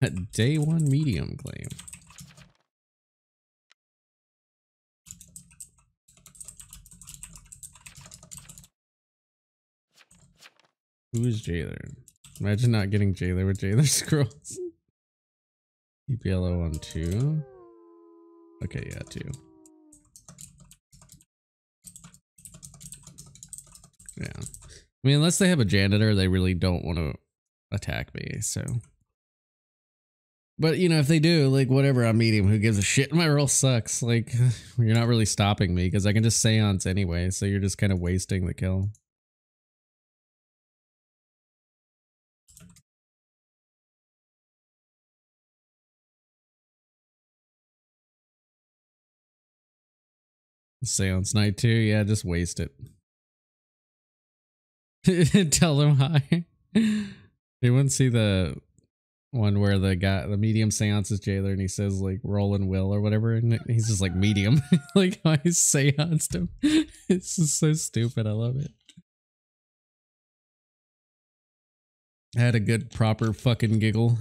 Day one medium claim. Who is Jailer? Imagine not getting Jailer with Jailer scrolls. EPLO on two. Okay, yeah, two. Yeah. I mean, unless they have a janitor, they really don't want to attack me, so. But, you know, if they do, like, whatever, I'm medium. Who gives a shit? My roll sucks. Like, you're not really stopping me because I can just seance anyway, so you're just kind of wasting the kill. Seance night too. Yeah, just waste it. Tell them hi. They wouldn't see the one where the guy, the medium seance is jailer, and he says like Roland will or whatever, and he's just like medium. like I seanced him. It's just so stupid. I love it. I had a good proper fucking giggle.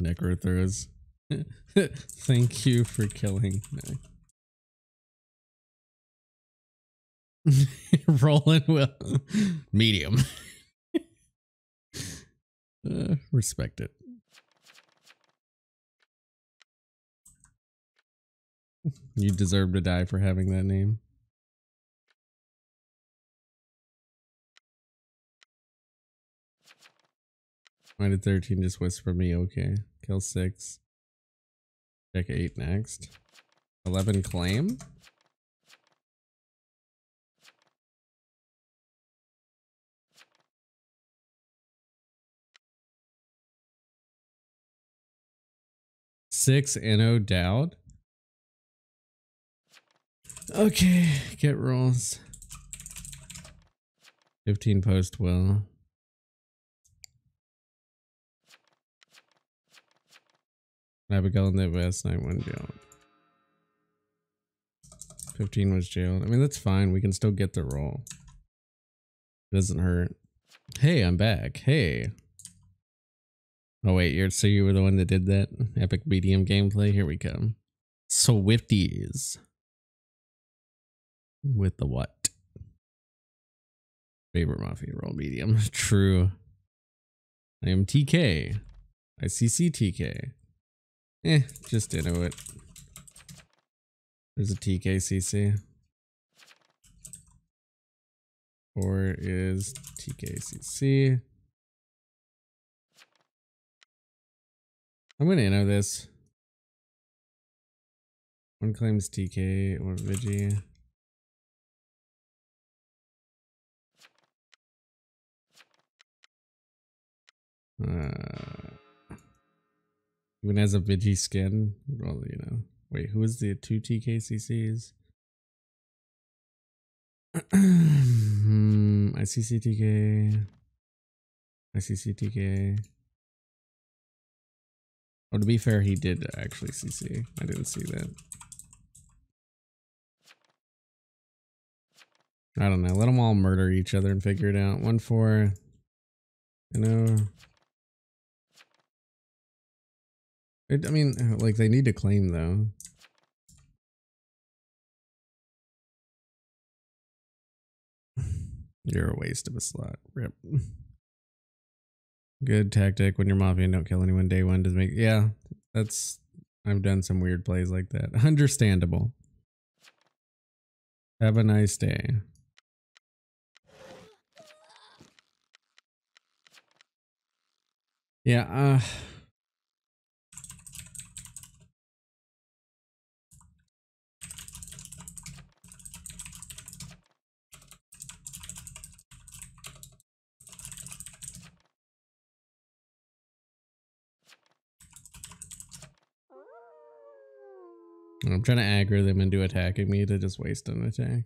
Necro throws. Thank you for killing. me. Rolling well. Medium. Uh, respect it. You deserve to die for having that name. Why did 13 just whisper me? Okay. Kill 6. Check 8 next. 11 claim? Six N.O. Dowd. Okay, get rolls. 15 post will. Abigail in the West, one jailed. 15 was jailed. I mean, that's fine. We can still get the roll. It doesn't hurt. Hey, I'm back. Hey. Oh wait, you're so you were the one that did that epic medium gameplay. Here we come. Swifties with the what? Favorite mafia roll medium. True. I am TK. I CC TK. Eh, just into it. There's a TK CC. Or is TKCC. I'm gonna enter this. One claims TK or Vigi. Uh, even has a Vigi skin. Well, you know. Wait, who is the two TKCCs? hmm, ICCTK. ICCTK. Oh, to be fair, he did actually CC. I didn't see that. I don't know. Let them all murder each other and figure it out. One for, you know. It, I mean, uh, like they need to claim though. You're a waste of a slot. Rip. Good tactic when you're mafia and don't kill anyone day one to make yeah, that's I've done some weird plays like that. Understandable. Have a nice day. Yeah, uh I'm trying to aggro them into attacking me to just waste an attack.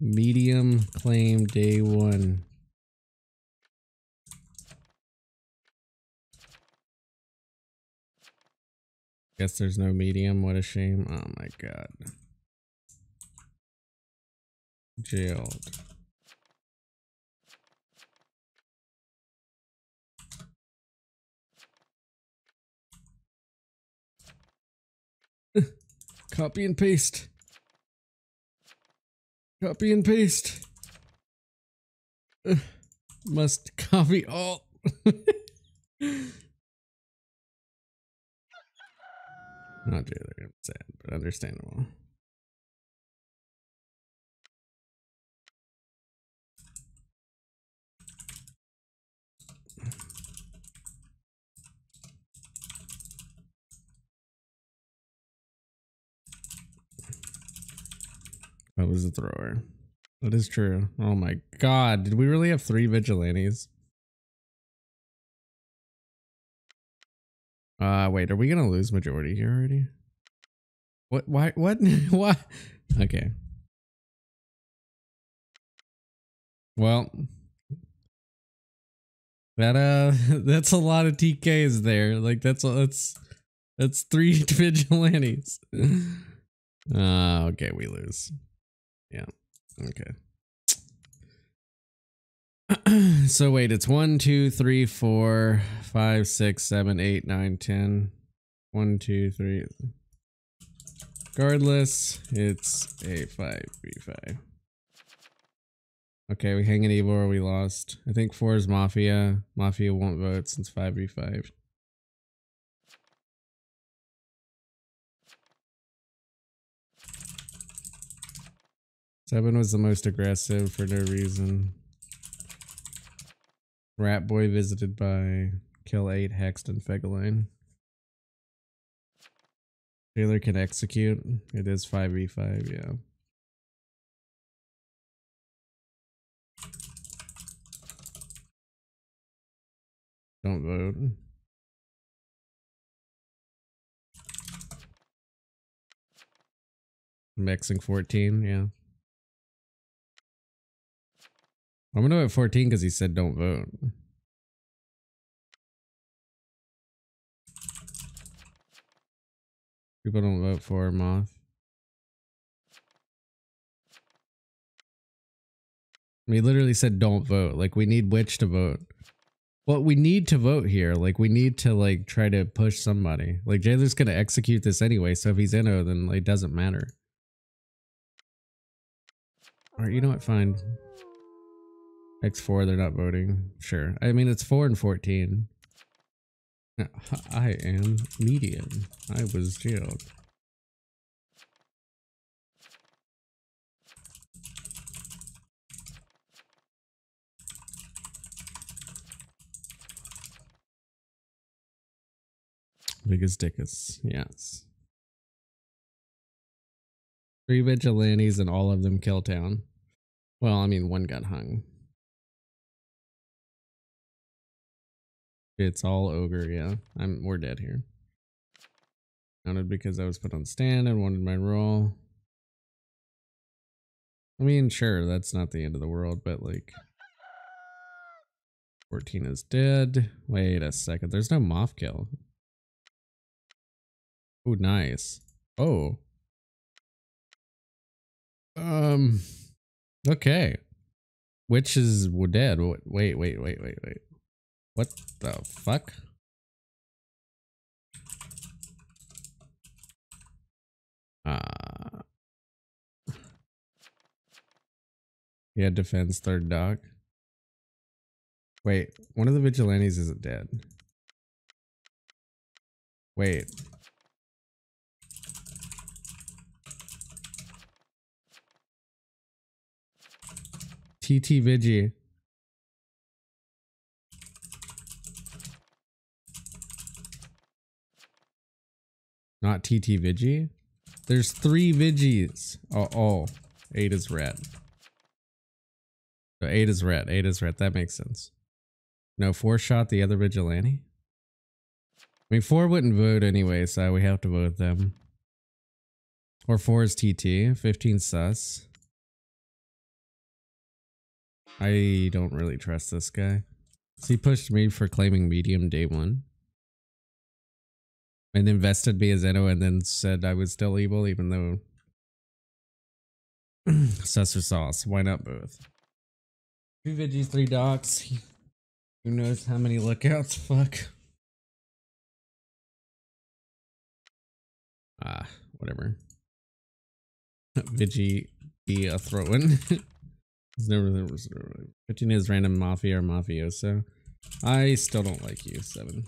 Medium claim day one. Guess there's no medium. What a shame. Oh my god. Jailed. Copy and paste. Copy and paste. Uh, must copy all. Not I'm sad, but understandable. That was a thrower. That is true. Oh my god. Did we really have three vigilantes? Uh, wait, are we gonna lose majority here already? What, why, what, what? Okay. Well, that, uh, that's a lot of TKs there. Like, that's, that's, that's three vigilantes. Uh, okay, we lose. Yeah. Okay. so wait, it's one, two, three, four, five, six, seven, eight, nine, ten. One, two, three. Regardless, it's a five v five. Okay, we hang an evil or we lost. I think four is Mafia. Mafia won't vote since five v five. Seven was the most aggressive for no reason. Rat Boy visited by Kill 8, Hexed, and Fegaline. Taylor can execute. It is 5v5, yeah. Don't vote. Mixing 14, yeah. I'm gonna vote 14 because he said don't vote. People don't vote for Moth. We literally said don't vote. Like we need Witch to vote. Well, we need to vote here. Like we need to like try to push somebody. Like Jailer's gonna execute this anyway, so if he's in Inno, then like, it doesn't matter. Alright, you know what? Fine. X4, they're not voting. Sure. I mean, it's 4 and 14. I am medium. I was jailed. Biggest dickus, yes. Three vigilantes and all of them kill town. Well, I mean, one got hung. It's all ogre, yeah. I'm we're dead here. Counted because I was put on stand and wanted my role. I mean, sure, that's not the end of the world, but like 14 is dead. Wait a second. There's no moth kill. Oh, nice. Oh. Um okay. Witch is dead. Wait, wait, wait, wait, wait. What the fuck? Uh, yeah, defense third dog. Wait, one of the vigilantes isn't dead. Wait. TT Vigi. Not TT Vigi? There's three Vigis. Oh, oh. Is red. So eight is red. Eight is red. That makes sense. No, four shot the other vigilante. I mean, four wouldn't vote anyway, so we have to vote them. Or four is TT. 15 sus. I don't really trust this guy. So he pushed me for claiming medium day one and invested me as Inno and then said I was still evil even though Sussor sauce. Why not both? Two Vigis, three docs. Who knows how many lookouts? Fuck. Ah, whatever. Vigi be a throw in. never 15 is random mafia or mafioso. I still don't like you, seven.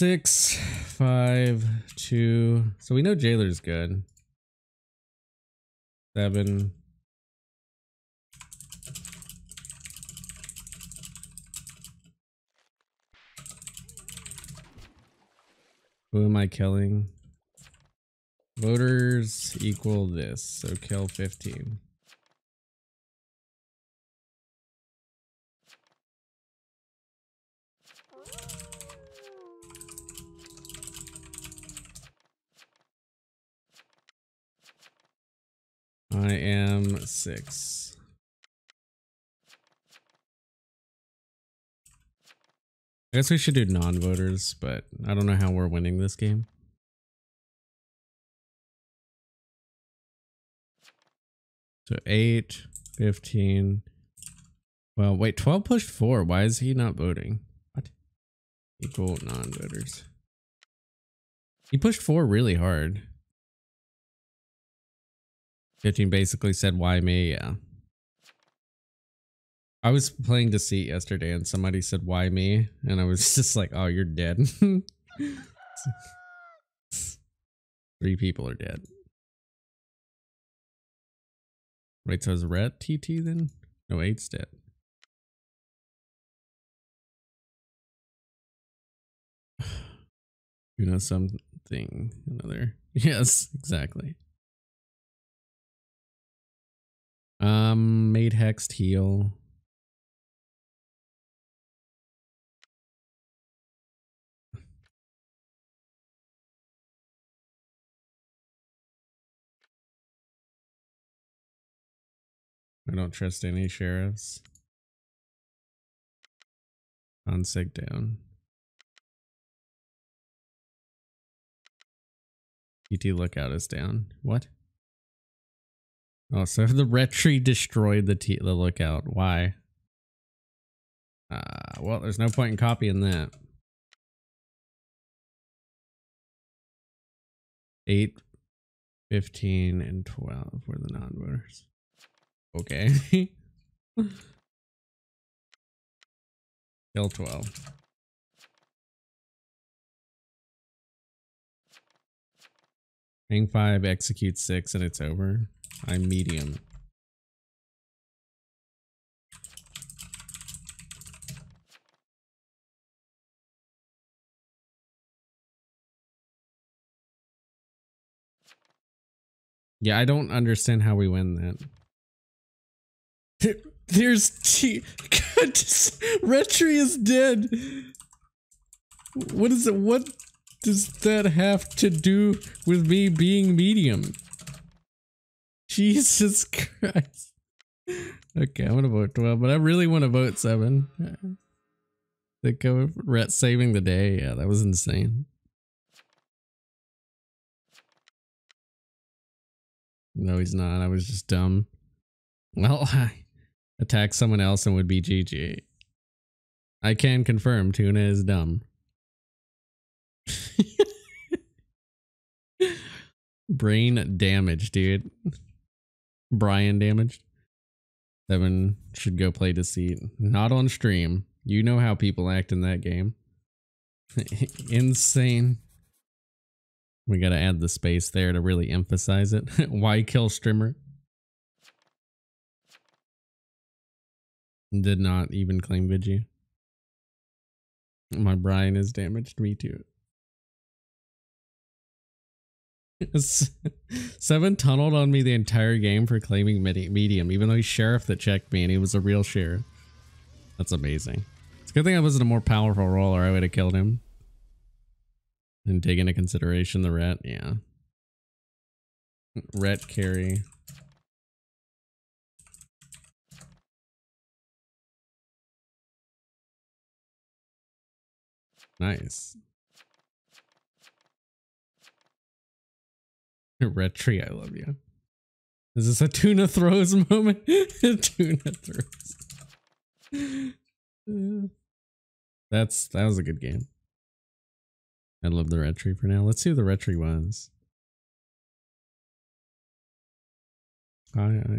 Six, five, two. So we know Jailer's good. Seven. Who am I killing? Voters equal this, so kill 15. I am six. I guess we should do non-voters, but I don't know how we're winning this game. So 8, 15. Well, wait, 12 pushed 4. Why is he not voting? What? Equal non-voters. He pushed 4 really hard. 15 basically said, why me? Yeah. I was playing Deceit yesterday and somebody said, why me? And I was just like, oh, you're dead. Three people are dead. Wait, so is Red TT then? No, eight's dead. You know something, another. Yes, exactly. Um, made hexed heal. I don't trust any sheriffs. On sick down. ET lookout is down. What? Oh, so the retry destroyed the t the lookout. Why? Uh, well, there's no point in copying that. Eight, 15, and 12 were the non-voters. Okay. Kill 12. Hang 5, execute 6, and it's over. I'm medium. Yeah, I don't understand how we win that. There's T. God, Retry is dead. What is it? What does that have to do with me being medium? Jesus Christ. Okay, I'm gonna vote 12, but I really want to vote 7. Think of Ret saving the day. Yeah, that was insane. No, he's not. I was just dumb. Well, I attack someone else and would be GG. I can confirm Tuna is dumb. Brain damage, dude. Brian damaged. Seven should go play Deceit. Not on stream. You know how people act in that game. Insane. We gotta add the space there to really emphasize it. Why kill streamer? Did not even claim Vigi. My Brian is damaged. Me too. Seven tunneled on me the entire game for claiming medium, even though he's sheriff that checked me and he was a real sheriff. That's amazing. It's a good thing I wasn't a more powerful role or I would have killed him. And take into consideration the rat. yeah. Ret carry. Nice. Red tree, I love you. Is this a tuna throws moment? tuna throws. That's that was a good game. I love the retry for now. Let's see who the retry was. I, I